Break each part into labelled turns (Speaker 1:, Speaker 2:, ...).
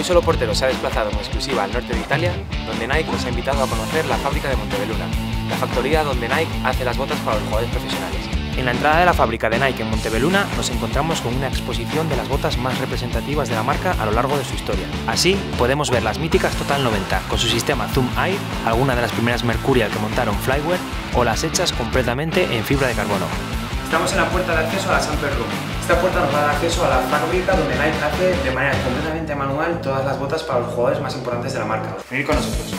Speaker 1: Hoy Solo Portero se ha desplazado en exclusiva al norte de Italia, donde Nike nos ha invitado a conocer la fábrica de Montebelluna, la factoría donde Nike hace las botas para los jugadores profesionales. En la entrada de la fábrica de Nike en Montebelluna nos encontramos con una exposición de las botas más representativas de la marca a lo largo de su historia. Así podemos ver las míticas Total 90 con su sistema Zoom Air, alguna de las primeras Mercurial que montaron Flyware o las hechas completamente en fibra de carbono. Estamos en la puerta de acceso a la Samper Room. Esta puerta nos va a dar acceso a la fábrica donde Nike hace de manera completamente manual todas las botas para los jugadores más importantes de la marca. Venid con nosotros.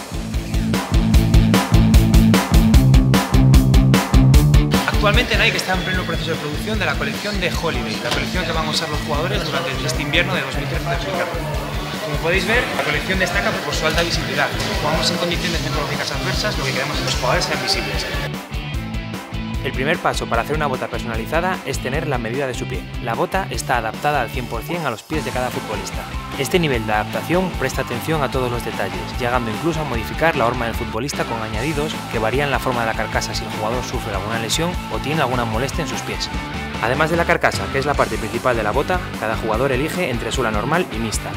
Speaker 1: Actualmente Nike está en pleno proceso de producción de la colección de Holiday, la colección que van a usar los jugadores durante este invierno de 2013-2014. Como podéis ver, la colección destaca por su alta visibilidad. Jugamos en condiciones meteorológicas adversas, lo que queremos es que los jugadores sean visibles. El primer paso para hacer una bota personalizada es tener la medida de su pie. La bota está adaptada al 100% a los pies de cada futbolista. Este nivel de adaptación presta atención a todos los detalles, llegando incluso a modificar la horma del futbolista con añadidos que varían la forma de la carcasa si el jugador sufre alguna lesión o tiene alguna molestia en sus pies. Además de la carcasa, que es la parte principal de la bota, cada jugador elige entre suela normal y mixta,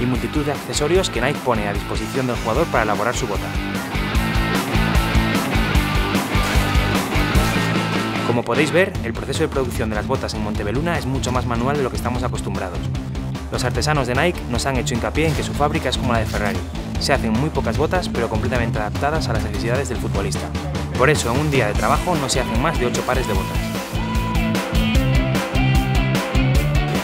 Speaker 1: y multitud de accesorios que Nike pone a disposición del jugador para elaborar su bota. Como podéis ver, el proceso de producción de las botas en Montebelluna es mucho más manual de lo que estamos acostumbrados. Los artesanos de Nike nos han hecho hincapié en que su fábrica es como la de Ferrari. Se hacen muy pocas botas, pero completamente adaptadas a las necesidades del futbolista. Por eso, en un día de trabajo no se hacen más de 8 pares de botas.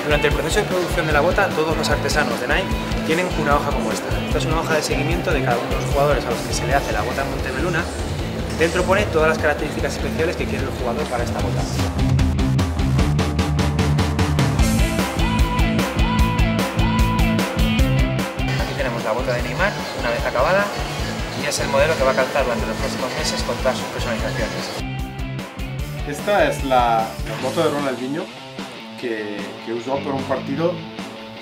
Speaker 1: Durante el proceso de producción de la bota, todos los artesanos de Nike tienen una hoja como esta. Esta es una hoja de seguimiento de cada uno de los jugadores a los que se le hace la bota en Montebelluna Dentro pone todas las características especiales que quiere el jugador para esta bota. Aquí tenemos la bota de Neymar, una vez acabada, y es el modelo que va a calzar durante los próximos meses con todas sus personalizaciones.
Speaker 2: Esta es la, la bota de Ronaldinho que usó por un partido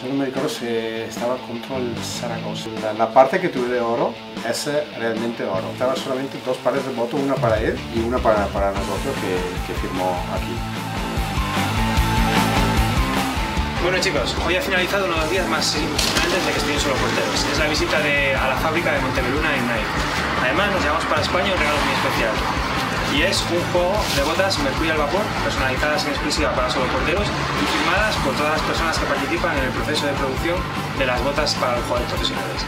Speaker 2: yo no me recuerdo si estaba contra el Zaragoza. La, parte que tuve de oro es realmente oro. Estaba solamente dos pares de votos, una para él y una para, para nosotros que, que firmó aquí.
Speaker 1: Bueno chicos, hoy ha finalizado uno de los días más importantes de que estoy en Solo Porteros. Es la visita de, a la fábrica de Montebelluna en Nike. Además nos llevamos para España un regalo muy especial y es un juego de botas Mercury al vapor personalizadas en exclusiva para solo porteros y firmadas por todas las personas que participan en el proceso de producción de las botas para los jugadores profesionales.